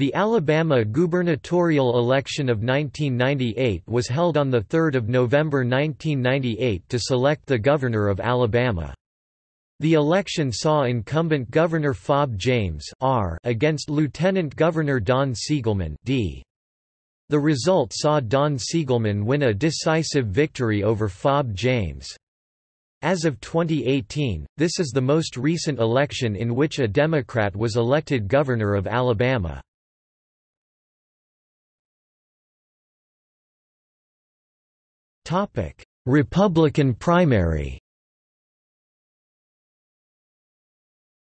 The Alabama gubernatorial election of 1998 was held on 3 November 1998 to select the governor of Alabama. The election saw incumbent Governor Fob James R against Lieutenant Governor Don Siegelman D. The result saw Don Siegelman win a decisive victory over Fob James. As of 2018, this is the most recent election in which a Democrat was elected governor of Alabama. Republican primary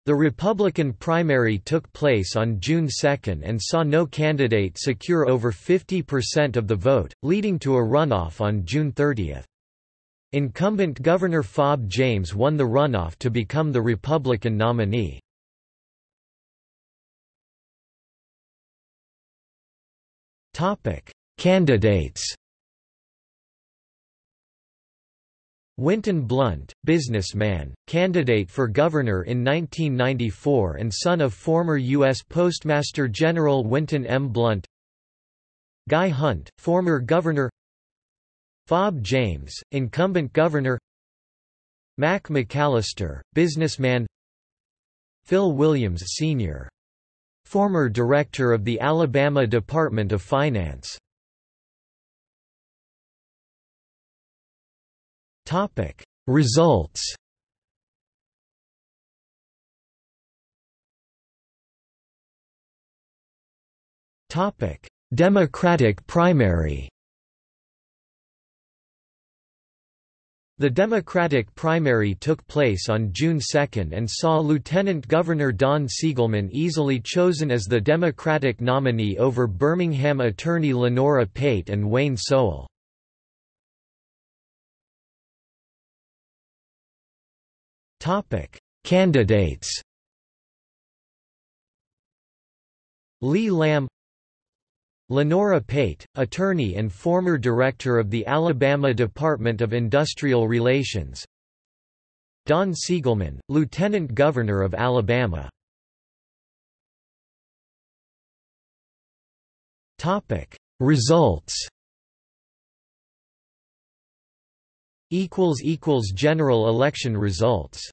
The Republican primary took place on June 2 and saw no candidate secure over 50% of the vote, leading to a runoff on June 30. Incumbent Governor Fob James won the runoff to become the Republican nominee. Candidates Winton Blount, businessman, candidate for governor in 1994 and son of former U.S. Postmaster General Winton M. Blount Guy Hunt, former governor Fob James, incumbent governor Mac McAllister, businessman Phil Williams Sr. Former director of the Alabama Department of Finance Topic Results Topic Democratic primary The Democratic primary took place on June 2 and saw Lieutenant Governor Don Siegelman easily chosen as the Democratic nominee over Birmingham attorney Lenora Pate and Wayne Sowell. Topic: Candidates. Lee Lamb Lenora Pate, attorney and former director of the Alabama Department of Industrial Relations. Don Siegelman, lieutenant governor of Alabama. Results General election results